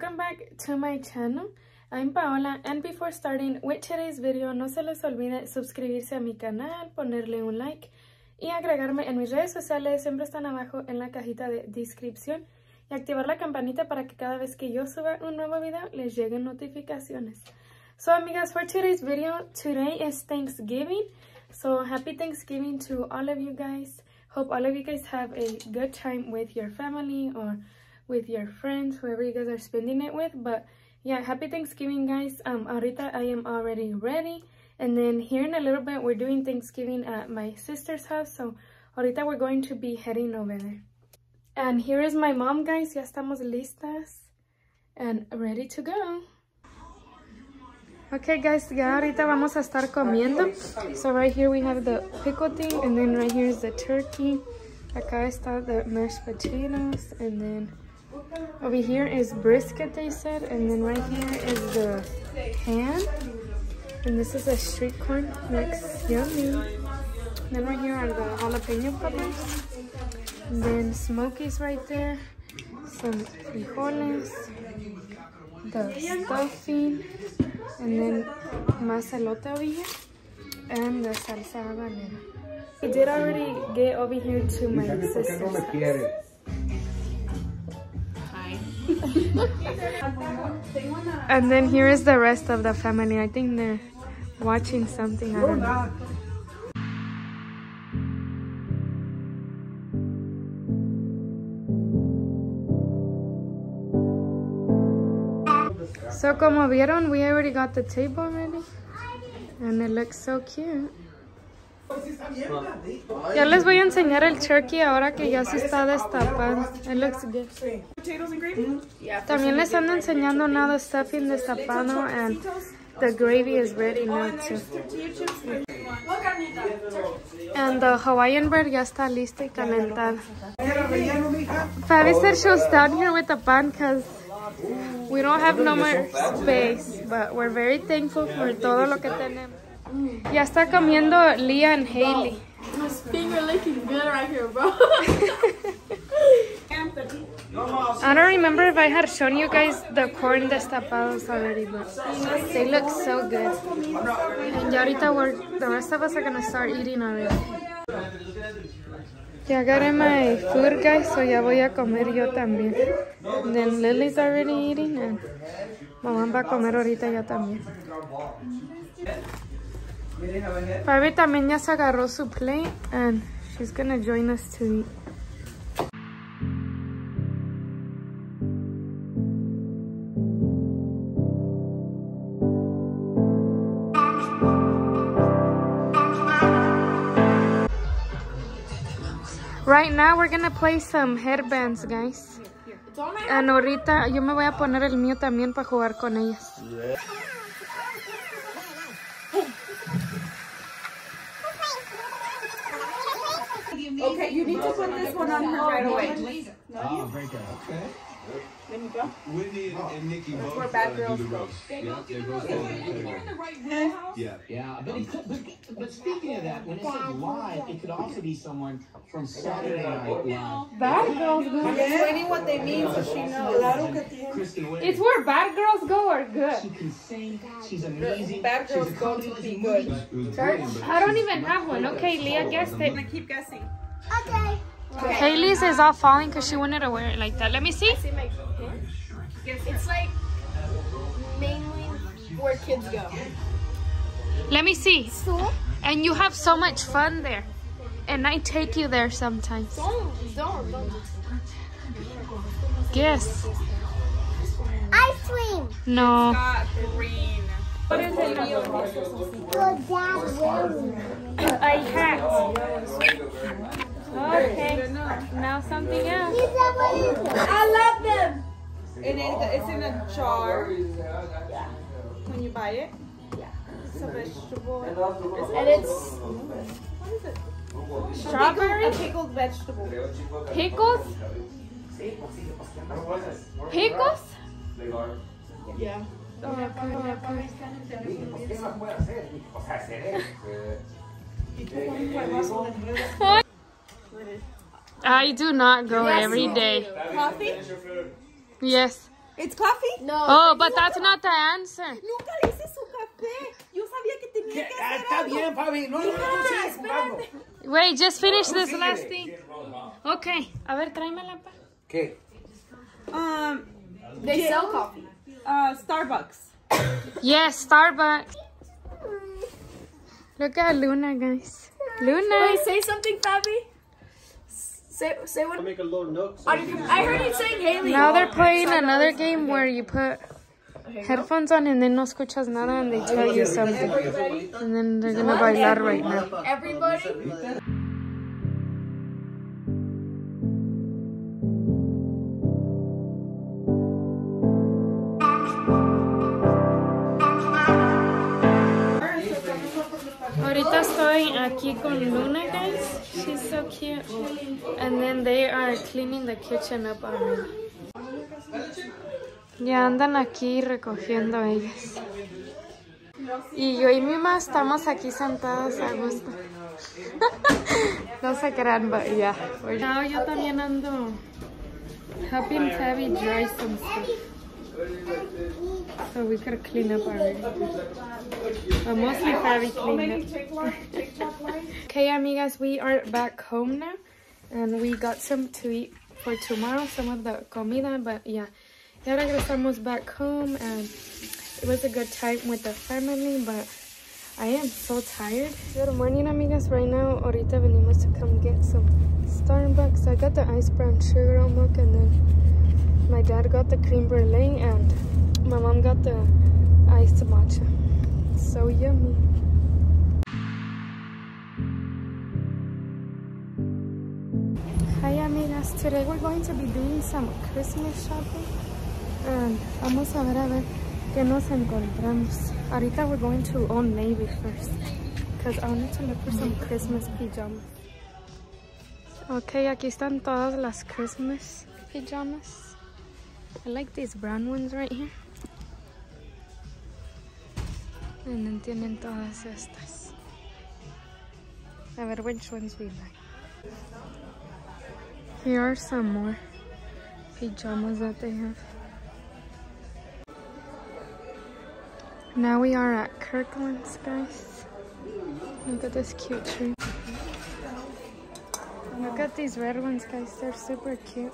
welcome back to my channel. I'm Paola and before starting with today's video, no se les olvide suscribirse a mi canal, ponerle un like y agregarme en mis redes sociales, siempre están abajo en la cajita de descripción y activar la campanita para que cada vez que yo suba un nuevo video les lleguen notificaciones. So amigas, for today's video, today is Thanksgiving. So happy Thanksgiving to all of you guys. Hope all of you guys have a good time with your family or with your friends, whoever you guys are spending it with. But yeah, happy Thanksgiving, guys. Um, ahorita I am already ready. And then here in a little bit, we're doing Thanksgiving at my sister's house. So ahorita we're going to be heading over there. And here is my mom, guys. Ya estamos listas and ready to go. Okay, guys, ya ahorita vamos a estar comiendo. So right here we have the pickle thing, and then right here is the turkey. Acá está the mashed potatoes, and then over here is brisket, they said, and then right here is the ham. And this is a street corn, looks yummy. Then right here are the jalapeno peppers. And then smokies right there. Some frijoles. The stuffing. And then más elote over here. And the salsa habanero. I did already get over here to my sister's house. And then here is the rest of the family. I think they're watching something. I don't know. So como vieron, we already got the table ready. And it looks so cute. Ya les voy a enseñar el turkey ahora que ya se está destapando. It looks good. También les ando enseñando now the stuffing destapado and the gravy is ready now too. And the Hawaiian bread ya está lista y calentada. Fabi said she'll stand here with the pan because we don't have no more space, but we're very thankful for todo lo que tenemos. Ya está comiendo Leah and Haley. This finger looking good right here, bro. I don't remember if I had shown you guys the corn destapados already, but they look so good. And ya ahorita we're, the rest of us are gonna start eating already. Ya agarré my food, guys, so ya voy a comer yo también. And then Lily's already eating, and mamá va a comer ahorita ya también. Barbie también ya se agarró su plate, and she's gonna join us to eat. Right now we're gonna play some headbands, guys. And ahorita yo me voy a poner el mío también para jugar con ellas. Put this one on her right away. Oh, break it. Okay. Let me go. Wendy and, and Nikki both where bad uh, girls do the go. roast. Yeah, they both do the Yeah. Yeah, but, it could, but, but speaking of that, when it says live, it could also be someone from Saturday Night Live. Bad girls go. Explaining what they mean so she knows. It's where bad girls go or good. She can sing. She's amazing. Bad girls go to be good. It was brilliant, but I don't even have one. Okay, Leah guessed it. Keep guessing. Haley's is all falling because she wanted to wear it like that. Let me see. see my, It's like mainly where kids go. Let me see. And you have so much fun there. And I take you there sometimes. Don't, don't, don't. Guess. Ice cream. No. Got green. What is it? Your dad wins. A hat. Okay. Now something else. Is that what it is? I love them. And it, it's in a jar. When you buy it. Yeah. It's a vegetable. And it's what is it? Strawberry? A pickled vegetable. Pickles? Pickles? Yeah. Oh, okay, okay. I do not go every day. Coffee? Yes. It's coffee? No. Oh, but that's not the answer. Nunca le hice su café. Yo sabía que tenía que Ah, hacer Está bien, Fabi. No, no, no, tú sigue jugando. Wait, just finish this last thing. Okay. A ver, tráemela. pa. ¿Qué? Um, They sell coffee. uh, Starbucks. Yes, Starbucks. Look at Luna, guys. Luna. Wait, say something, Fabi. Say, say what. Make a little nook. so I you can- heard you saying Haley. Now they're playing another game where you put headphones on and then no escuchas nada and they tell you something. And then they're gonna bailar right now. Everybody. Ahorita estoy aquí con Luna, guys. Cute. And then they are cleaning the kitchen up already. Ya andan aquí recogiendo ellas. Y yo y mi mamá estamos aquí sentadas a gusto. no se crean, but yeah. Now yo también ando helping Fabi dry some stuff. So we've got to clean up already. But uh, mostly Fabi cleaned up. okay, amigas, we are back home now. And we got some to eat for tomorrow, some of the comida, but yeah. Ya regresamos back home and it was a good time with the family, but I am so tired. Good morning, amigas. Right now, ahorita venimos to come get some Starbucks. I got the ice brown sugar oat milk and then my dad got the cream brulee and my mom got the iced matcha. So yummy. Hi amigas, today we're going to be doing some Christmas shopping and vamos a ver a ver qué nos encontramos. Ahorita we're going to Old Navy first because I wanted to look for some Christmas pajamas. Okay, aquí están todas las Christmas pajamas. I like these brown ones right here. And then tienen todas estas. A ver which ones we like. Here are some more pajamas that they have. Now we are at Kirkland's, guys. Look at this cute tree. Look at these red ones, guys. They're super cute.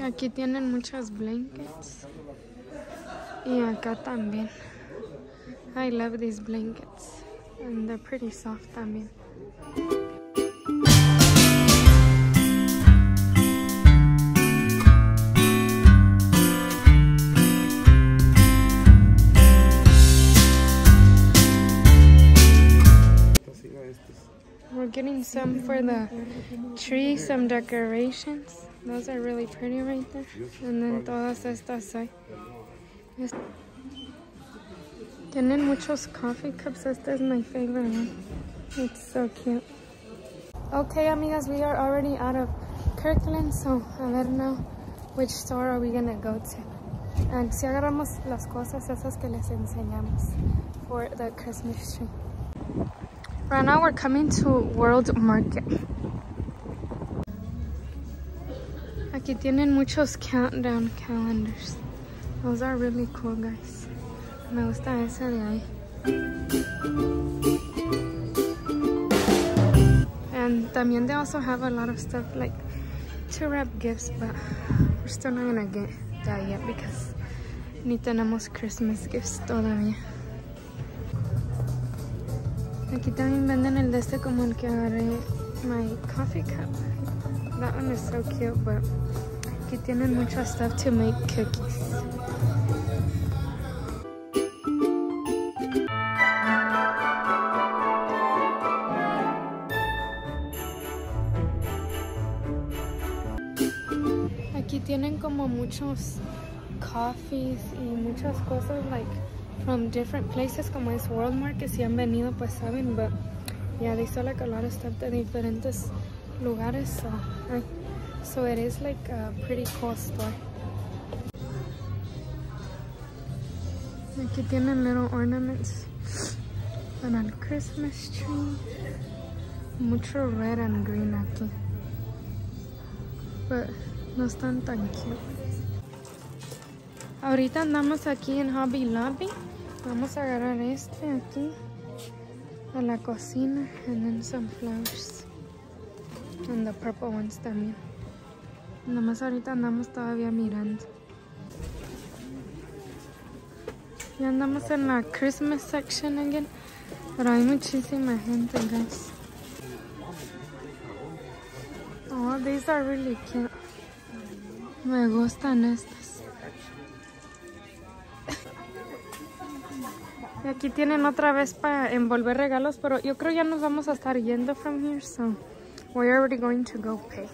Aquí tienen muchas blankets. Y acá también. I love these blankets. And they're pretty soft también. We're getting some for the tree, some decorations. Those are really pretty right there. And then todas estas hay. Tienen muchos coffee cups. Este is my favorite one. It's so cute. Okay, amigas, we are already out of Kirkland, so a ver now which store are we gonna go to. And si agarramos las cosas esas que les enseñamos for the Christmas tree. Right now we're coming to World Market. Aquí tienen muchos countdown calendars. Those are really cool, guys. Me gusta ese de ahí. And también they also have a lot of stuff like to wrap gifts, but we're still not gonna get that yet because ni tenemos Christmas gifts todavía. Aquí también venden el de este como el que agarré my coffee cup. That one is so cute, but aquí tienen mucho stuff to make cookies. Aquí tienen como muchos coffees y muchas cosas like from different places como es Walmart que si han venido pues saben but yeah they sell like a lot of stuff de diferentes lugares so, so it is like a pretty cool store aquí tienen little ornaments para el Christmas tree mucho red and green aquí but no están tan cute Ahorita andamos aquí en Hobby Lobby. Vamos a agarrar este aquí a la cocina and then some flowers. And the purple ones también. Nomás ahorita andamos todavía mirando. Ya andamos en la Christmas section again. Pero hay muchísima gente, guys. Oh, these are really cute. Me gustan estas. Y aquí tienen otra vez para envolver regalos, pero yo creo ya nos vamos a estar yendo from here, so we're already going to go pay.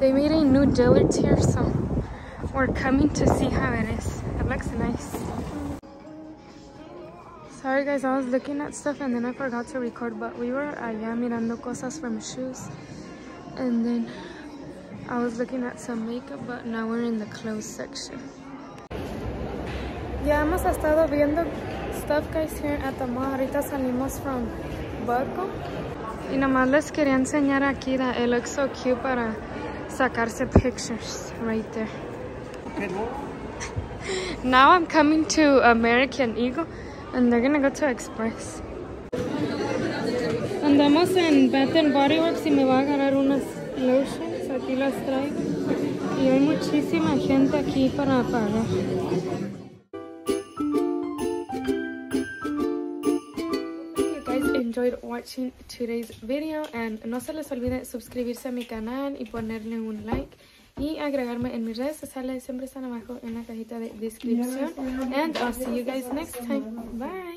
They made a new Dillard's here, so we're coming to see how it is. It looks nice. Sorry guys, I was looking at stuff and then I forgot to record, but we were allá mirando cosas from shoes. And then I was looking at some makeup, but now we're in the clothes section. Ya hemos estado viendo stuff guys here at the mall. Ahorita salimos from Buckle. Y nomás les quería enseñar aquí that it looks so cute para sacarse pictures right there. now I'm coming to American Eagle and they're gonna go to Express. Andamos en Bath and Body Works y me voy a agarrar unas lotions, aquí las traigo. Y hay muchísima gente aquí para pagar. Enjoyed watching today's video and no se les olvide suscribirse a mi canal y ponerle un like y agregarme en mis redes sociales. Siempre están abajo en la cajita de descripción. And I'll see you guys next time. Bye